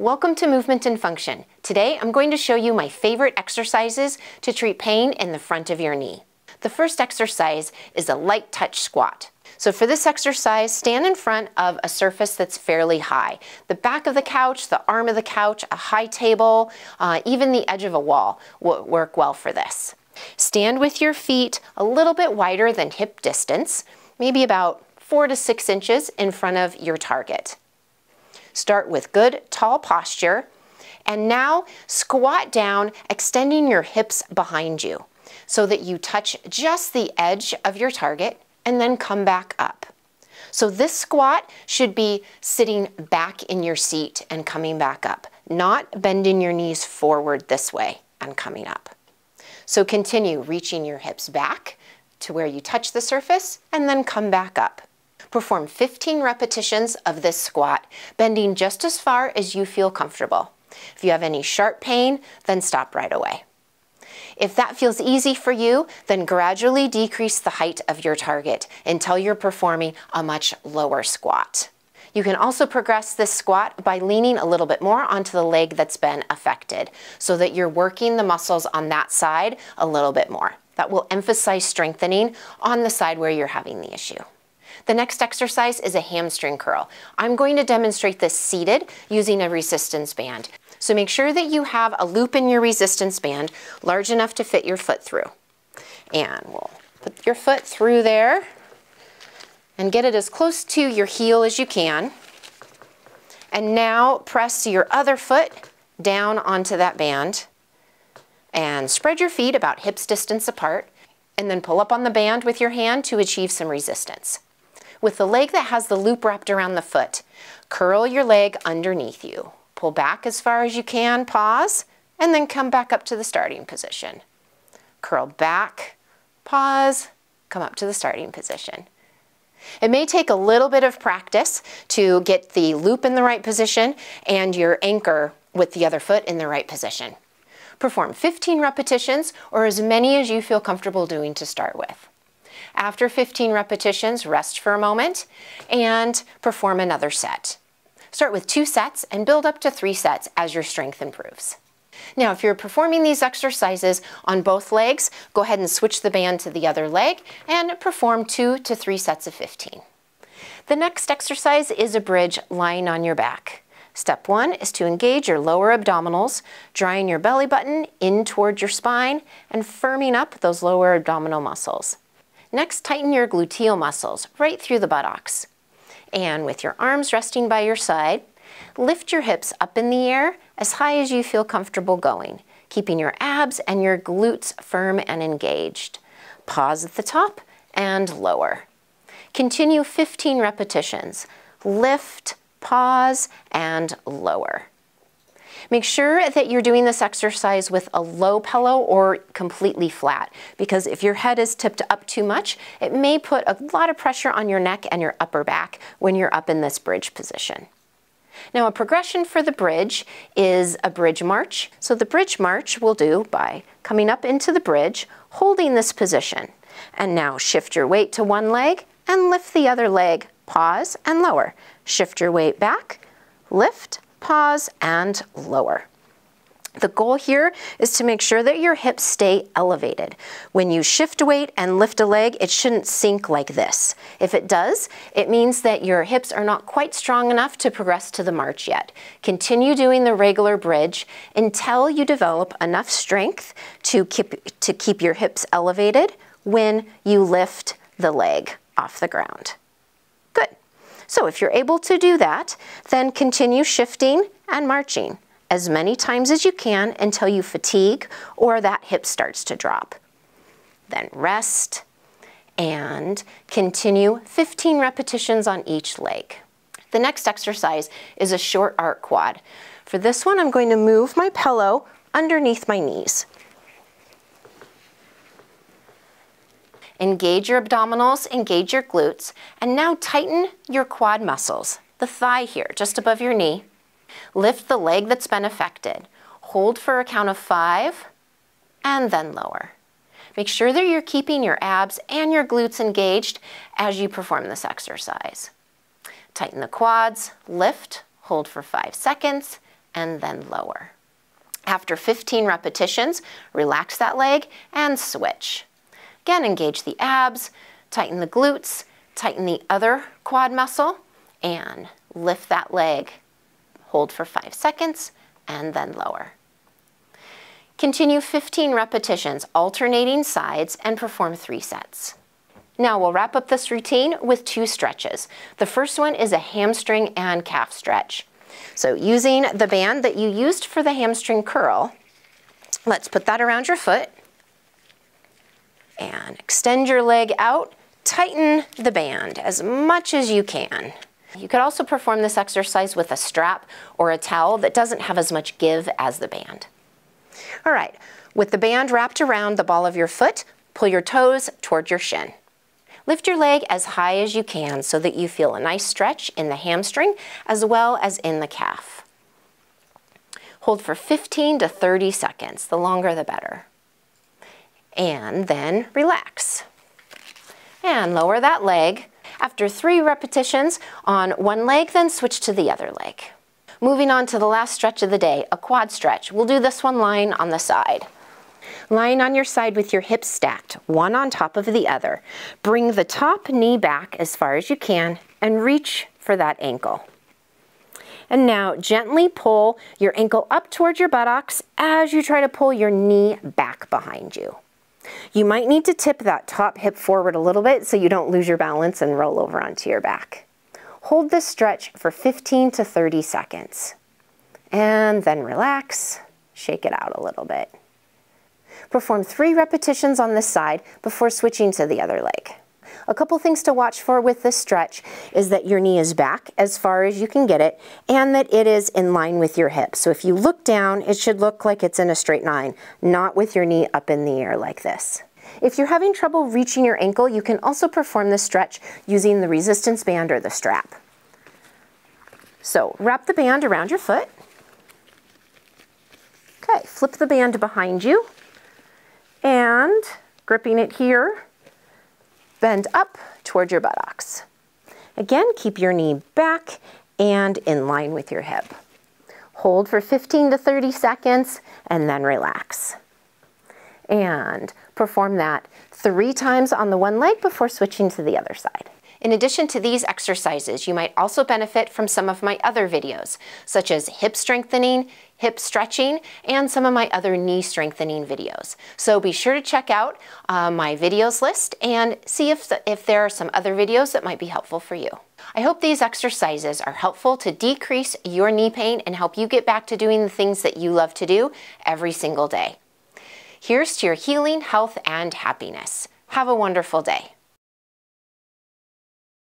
Welcome to Movement and Function. Today I'm going to show you my favorite exercises to treat pain in the front of your knee. The first exercise is a light touch squat. So for this exercise, stand in front of a surface that's fairly high. The back of the couch, the arm of the couch, a high table, uh, even the edge of a wall will work well for this. Stand with your feet a little bit wider than hip distance, maybe about four to six inches in front of your target. Start with good tall posture. And now squat down, extending your hips behind you so that you touch just the edge of your target and then come back up. So this squat should be sitting back in your seat and coming back up, not bending your knees forward this way and coming up. So continue reaching your hips back to where you touch the surface and then come back up. Perform 15 repetitions of this squat, bending just as far as you feel comfortable. If you have any sharp pain, then stop right away. If that feels easy for you, then gradually decrease the height of your target until you're performing a much lower squat. You can also progress this squat by leaning a little bit more onto the leg that's been affected so that you're working the muscles on that side a little bit more. That will emphasize strengthening on the side where you're having the issue. The next exercise is a hamstring curl. I'm going to demonstrate this seated using a resistance band. So make sure that you have a loop in your resistance band large enough to fit your foot through. And we'll put your foot through there and get it as close to your heel as you can. And now press your other foot down onto that band and spread your feet about hips distance apart and then pull up on the band with your hand to achieve some resistance. With the leg that has the loop wrapped around the foot, curl your leg underneath you. Pull back as far as you can, pause, and then come back up to the starting position. Curl back, pause, come up to the starting position. It may take a little bit of practice to get the loop in the right position and your anchor with the other foot in the right position. Perform 15 repetitions or as many as you feel comfortable doing to start with. After 15 repetitions, rest for a moment and perform another set. Start with two sets and build up to three sets as your strength improves. Now, if you're performing these exercises on both legs, go ahead and switch the band to the other leg and perform two to three sets of 15. The next exercise is a bridge lying on your back. Step one is to engage your lower abdominals, drawing your belly button in toward your spine and firming up those lower abdominal muscles. Next, tighten your gluteal muscles right through the buttocks. And with your arms resting by your side, lift your hips up in the air as high as you feel comfortable going, keeping your abs and your glutes firm and engaged. Pause at the top and lower. Continue 15 repetitions. Lift, pause, and lower. Make sure that you're doing this exercise with a low pillow or completely flat because if your head is tipped up too much, it may put a lot of pressure on your neck and your upper back when you're up in this bridge position. Now a progression for the bridge is a bridge march. So the bridge march we'll do by coming up into the bridge, holding this position. And now shift your weight to one leg and lift the other leg, pause and lower. Shift your weight back, lift, pause, and lower. The goal here is to make sure that your hips stay elevated. When you shift weight and lift a leg, it shouldn't sink like this. If it does, it means that your hips are not quite strong enough to progress to the march yet. Continue doing the regular bridge until you develop enough strength to keep, to keep your hips elevated when you lift the leg off the ground. So if you're able to do that, then continue shifting and marching as many times as you can until you fatigue or that hip starts to drop. Then rest and continue 15 repetitions on each leg. The next exercise is a short arc quad. For this one, I'm going to move my pillow underneath my knees. Engage your abdominals, engage your glutes, and now tighten your quad muscles, the thigh here, just above your knee. Lift the leg that's been affected. Hold for a count of five, and then lower. Make sure that you're keeping your abs and your glutes engaged as you perform this exercise. Tighten the quads, lift, hold for five seconds, and then lower. After 15 repetitions, relax that leg and switch. Again, engage the abs, tighten the glutes, tighten the other quad muscle, and lift that leg. Hold for five seconds, and then lower. Continue 15 repetitions, alternating sides, and perform three sets. Now we'll wrap up this routine with two stretches. The first one is a hamstring and calf stretch. So using the band that you used for the hamstring curl, let's put that around your foot and extend your leg out. Tighten the band as much as you can. You could also perform this exercise with a strap or a towel that doesn't have as much give as the band. All right, with the band wrapped around the ball of your foot, pull your toes toward your shin. Lift your leg as high as you can so that you feel a nice stretch in the hamstring as well as in the calf. Hold for 15 to 30 seconds, the longer the better. And then relax. And lower that leg after three repetitions on one leg, then switch to the other leg. Moving on to the last stretch of the day, a quad stretch. We'll do this one lying on the side. Lying on your side with your hips stacked, one on top of the other. Bring the top knee back as far as you can and reach for that ankle. And now gently pull your ankle up towards your buttocks as you try to pull your knee back behind you. You might need to tip that top hip forward a little bit so you don't lose your balance and roll over onto your back. Hold this stretch for 15 to 30 seconds. And then relax, shake it out a little bit. Perform three repetitions on this side before switching to the other leg. A couple things to watch for with this stretch is that your knee is back as far as you can get it and that it is in line with your hip. So if you look down, it should look like it's in a straight line, not with your knee up in the air like this. If you're having trouble reaching your ankle, you can also perform this stretch using the resistance band or the strap. So wrap the band around your foot. Okay, flip the band behind you and gripping it here, bend up toward your buttocks. Again, keep your knee back and in line with your hip. Hold for 15 to 30 seconds and then relax. And perform that three times on the one leg before switching to the other side. In addition to these exercises, you might also benefit from some of my other videos, such as hip strengthening, hip stretching, and some of my other knee strengthening videos. So be sure to check out uh, my videos list and see if, the, if there are some other videos that might be helpful for you. I hope these exercises are helpful to decrease your knee pain and help you get back to doing the things that you love to do every single day. Here's to your healing, health, and happiness. Have a wonderful day.